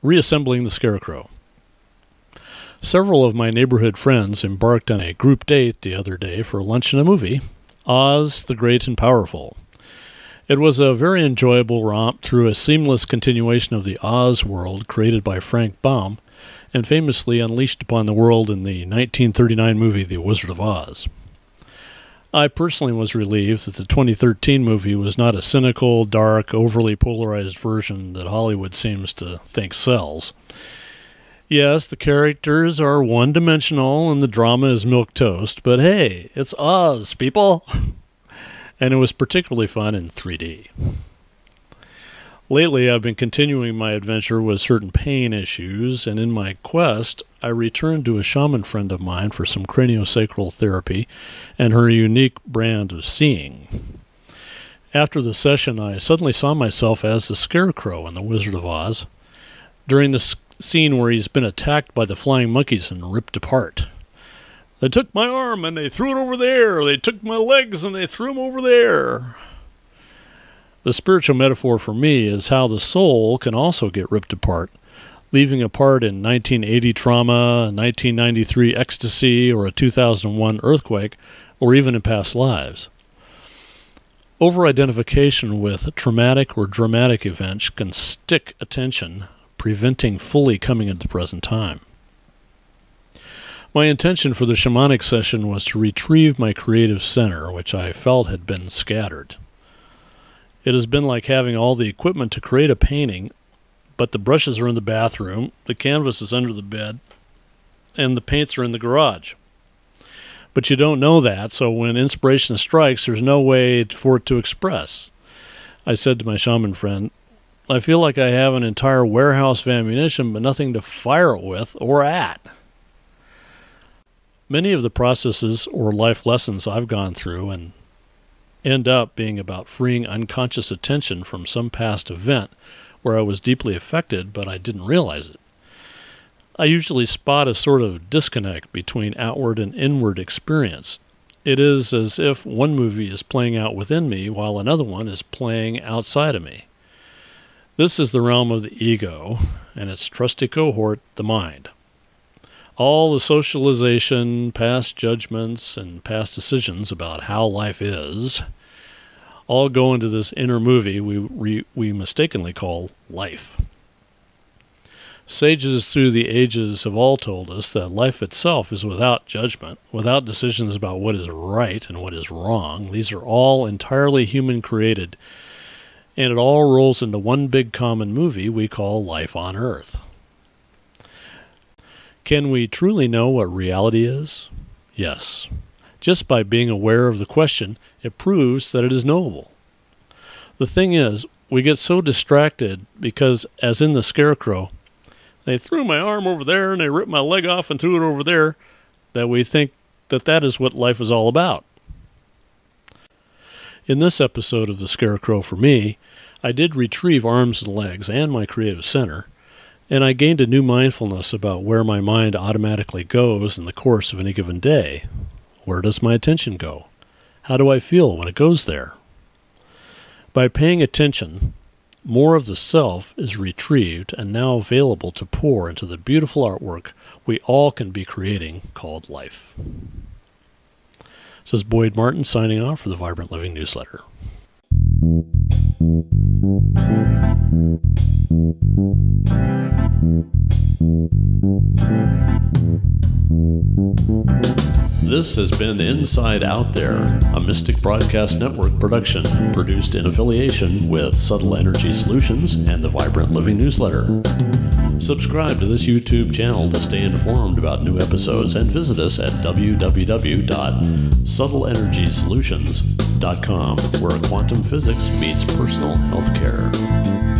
Reassembling the Scarecrow. Several of my neighborhood friends embarked on a group date the other day for lunch and a movie Oz the Great and Powerful. It was a very enjoyable romp through a seamless continuation of the Oz world created by Frank Baum and famously unleashed upon the world in the 1939 movie The Wizard of Oz. I personally was relieved that the 2013 movie was not a cynical, dark, overly polarized version that Hollywood seems to think sells. Yes, the characters are one dimensional and the drama is milk toast, but hey, it's Oz, people! And it was particularly fun in 3D. Lately, I've been continuing my adventure with certain pain issues, and in my quest, I returned to a shaman friend of mine for some craniosacral therapy and her unique brand of seeing. After the session, I suddenly saw myself as the Scarecrow in The Wizard of Oz. During the scene where he's been attacked by the flying monkeys and ripped apart. They took my arm and they threw it over there. They took my legs and they threw them over there. The spiritual metaphor for me is how the soul can also get ripped apart, leaving a part in 1980 trauma, 1993 ecstasy, or a 2001 earthquake, or even in past lives. Over identification with traumatic or dramatic events can stick attention preventing fully coming into the present time. My intention for the shamanic session was to retrieve my creative center, which I felt had been scattered. It has been like having all the equipment to create a painting, but the brushes are in the bathroom, the canvas is under the bed, and the paints are in the garage. But you don't know that, so when inspiration strikes, there's no way for it to express. I said to my shaman friend, I feel like I have an entire warehouse of ammunition, but nothing to fire it with or at. Many of the processes or life lessons I've gone through and end up being about freeing unconscious attention from some past event where I was deeply affected, but I didn't realize it. I usually spot a sort of disconnect between outward and inward experience. It is as if one movie is playing out within me while another one is playing outside of me. This is the realm of the ego and its trusty cohort, the mind. All the socialization, past judgments, and past decisions about how life is all go into this inner movie we, we, mistakenly call life. Sages through the ages have all told us that life itself is without judgment, without decisions about what is right and what is wrong. These are all entirely human created and it all rolls into one big common movie we call Life on Earth. Can we truly know what reality is? Yes. Just by being aware of the question, it proves that it is knowable. The thing is, we get so distracted because, as in the scarecrow, they threw my arm over there and they ripped my leg off and threw it over there, that we think that that is what life is all about. In this episode of The Scarecrow for me, I did retrieve arms and legs and my creative center, and I gained a new mindfulness about where my mind automatically goes in the course of any given day. Where does my attention go? How do I feel when it goes there? By paying attention, more of the self is retrieved and now available to pour into the beautiful artwork we all can be creating called life. This is Boyd Martin signing off for the Vibrant Living newsletter. This has been Inside Out There, a Mystic Broadcast Network production produced in affiliation with Subtle Energy Solutions and the Vibrant Living Newsletter. Subscribe to this YouTube channel to stay informed about new episodes and visit us at www.subtleenergysolutions.com, where quantum physics meets personal health healthcare.